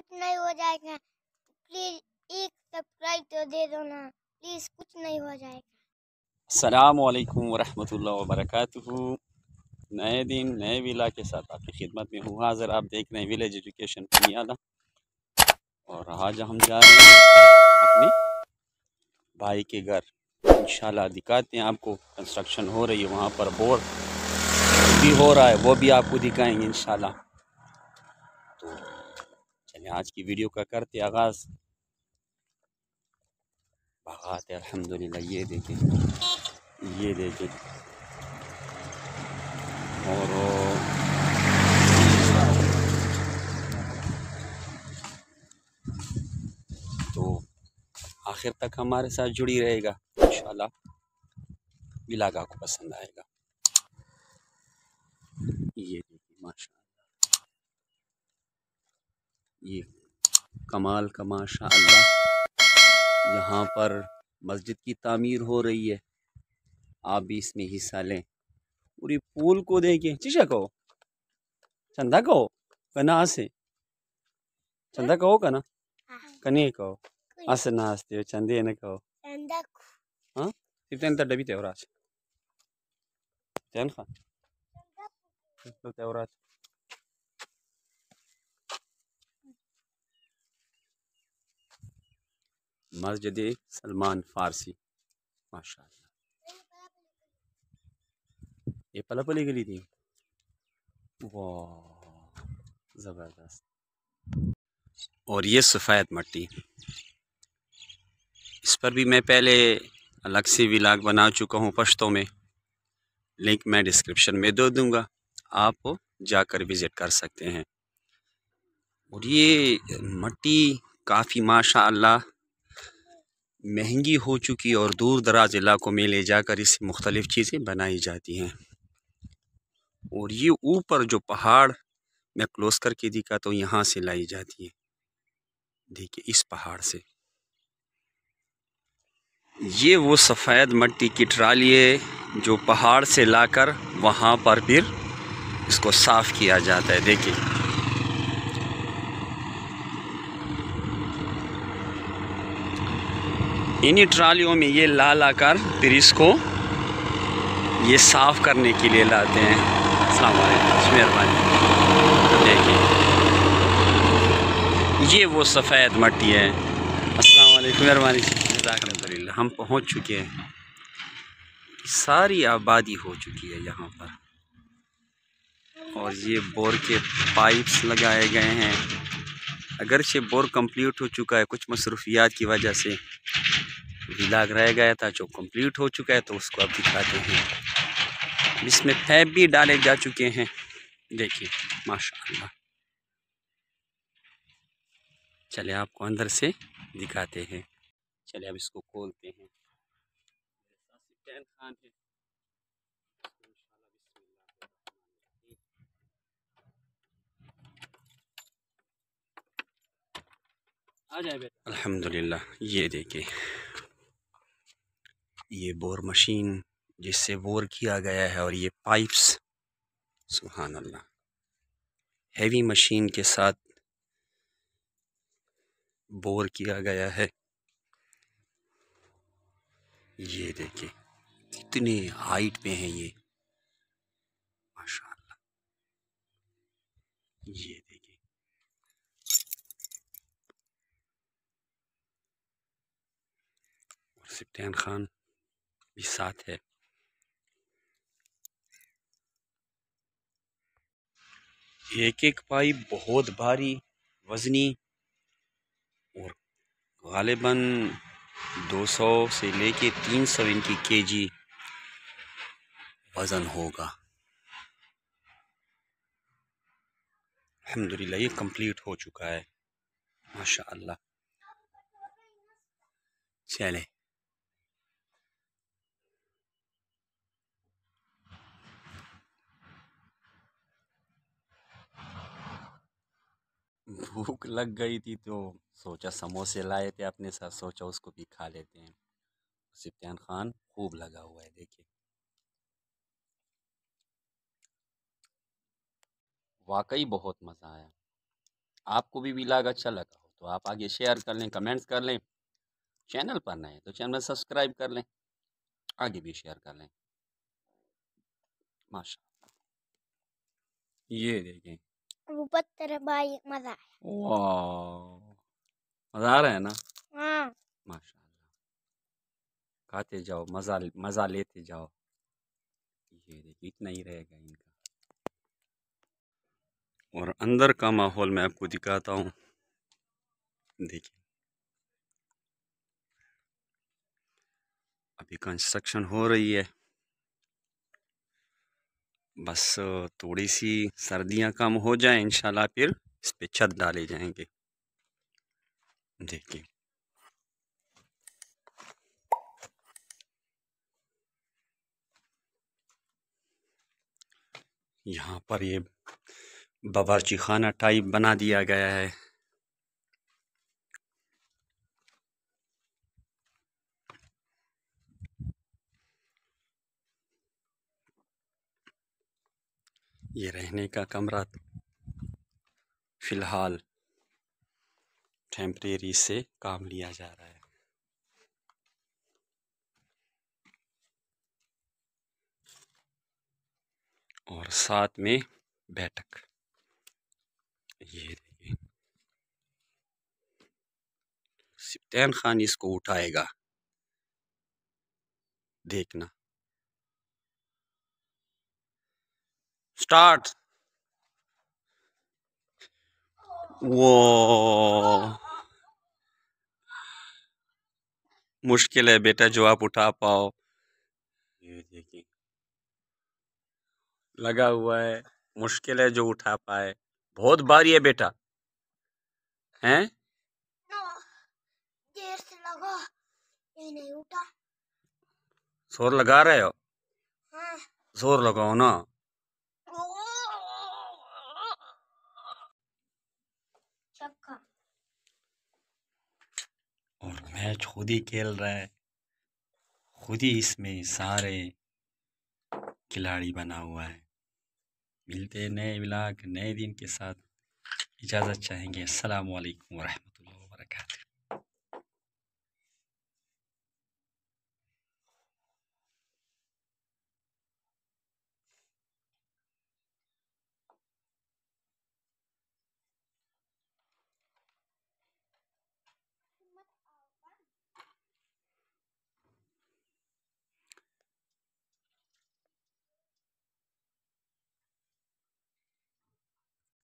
कुछ नहीं हो जाएगा। प्लीज़ एक सब्सक्राइब तो दे दो ना। प्लीज़ कुछ नहीं हो जाएगा। अलैक्म वरहमतुल्लाहि वबरकातुहू। नए दिन, नए विला के साथ आपकी खिदमत में हूँ। हाज़िर आप देख रहे हैं विलेज एजुकेशन पनियाला। और आज हम जा रहे हैं अपने भाई के घर। इंशाल्लाह दिखाते हैं आपको कंस्ट्रक्शन हो रही है वहाँ पर। बोर्ड भी हो रहा है, वो भी आपको दिखाएँगे इंशाल्लाह। चलिए आज की वीडियो का करते आगाज़। बागात अल्हम्दुलिल्लाह, ये देखें ये देखें और तो आखिर तक हमारे साथ जुड़ी रहेगा, इंशाल्लाह। ब्लॉग आपको पसंद आएगा। ये देखिए माशा ये कमाल का माशा अल्लाह यहाँ पर मस्जिद की तामीर हो रही है। आप भी इसमें हिस्सा लें। पूरी पूल को देखिए चीशा कहो। चंदा कहो? कना से चंदा कहो कना? कने कहो। अस ना हँसते हो। चंदे ने कहो। हाँ? कितने तक डबी तेवराज चैन खान। तेवराज मस्जिद सलमान फारसी। माशा ये पला पली गली थी। वाह, ज़बरदस्त। और ये सफ़ेद मट्टी। इस पर भी मैं पहले अलग से विलाग बना चुका हूँ पश्तों में। लिंक मैं डिस्क्रिप्शन में दे दूँगा। आप जाकर विज़िट कर सकते हैं। और ये मट्टी काफ़ी माशा अल्लाह महँगी हो चुकी और दूर दराज इलाकों में ले जाकर इससे मुख्तलिफ़ चीज़ें बनाई जाती हैं। और ये ऊपर जो पहाड़ मैं क्लोज करके दिखा तो यहाँ से लाई जाती है। देखिए इस पहाड़ से। ये वो सफ़ेद मट्टी की ट्राली है जो पहाड़ से लाकर वहाँ पर फिर इसको साफ़ किया जाता है। देखिए। इन्हीं ट्रालियों में ये ला ला कर फिर इसको ये साफ़ करने के लिए लाते हैं। मेहरबानी देखिए। ये वो सफ़ेद मट्टी है। अस्सलाम मेहरबानी हम पहुँच चुके हैं। सारी आबादी हो चुकी है यहाँ पर। और ये बोर के पाइप्स लगाए गए हैं। अगर से बोर कंप्लीट हो चुका है, कुछ मसरूफियात की वजह से। विलाग रह गया था जो कंप्लीट हो चुका है तो उसको अब दिखाते हैं। इसमें पैप भी डाले जा चुके हैं। देखिए माशाल्लाह। चले आपको अंदर से दिखाते हैं। चले अब इसको खोलते हैं। खान है आ जाए अल्हम्दुलिल्लाह ये देखिए। ये बोर मशीन जिससे बोर किया गया है और ये पाइप्स सुहान अल्लाह हैवी मशीन के साथ बोर किया गया है। ये देखिए, कितने हाइट पे हैं ये। माशाल्लाह। ये देखिए। सिप्टैन खान भी साथ है। एक एक पाइप बहुत भारी, वजनी और गालिबा 200 से लेके 300 इनकी केजी वज़न होगा। अल्हम्दुलिल्लाह, ये कंप्लीट हो चुका है। माशाअल्लाह चले। भूख लग गई थी तो सोचा समोसे लाए थे अपने साथ, सोचा उसको भी खा लेते हैं। सिप्तान खान, खूब लगा हुआ है, देखिए। वाकई बहुत मज़ा आया। आपको भी विलाग अच्छा लगा हो तो आप आगे शेयर कर लें कमेंट्स कर लें। चैनल पर नए तो चैनल सब्सक्राइब कर लें। आगे भी शेयर कर लें। माशा ये देखें। ऊपर तरफ़ भाई मज़ा वाह मज़ा आ रहा है ना? हाँ। माशाल्लाह। खाते जाओ मज़ा मज़ा लेते जाओ। ये देखिए इतना ही रहेगा इनका। और अंदर का माहौल मैं आपको दिखाता हूँ। देखिए। अभी कंस्ट्रक्शन हो रही है। बस थोड़ी सी सर्दियाँ कम हो जाए इंशाल्लाह, फिर इस पर छत डाले जाएँगे। देखिए। यहाँ पर ये बावर्ची खाना टाइप बना दिया गया है। ये रहने का कमरा फ़िलहाल टेम्परेरी से काम लिया जा रहा है। और साथ में बैठक। ये देखिए सिप्तैन खान इसको उठाएगा। देखना। स्टार्ट वो मुश्किल है बेटा जो आप उठा पाओ। ये देखिए। लगा हुआ है मुश्किल है जो उठा पाए। बहुत भारी है बेटा। हैं? देर से लगा ये नहीं उठा। ज़ोर लगा रहे हो? हाँ। ज़ोर लगाओ ना। और मैच खुद ही खेल रहा है। खुद ही इसमें सारे खिलाड़ी बना हुआ है। मिलते नए व्लॉग नए दिन के साथ। इजाज़त चाहेंगे। अस्सलाम वालेकुम वरहमतुल्लाहि वबरकातुहू।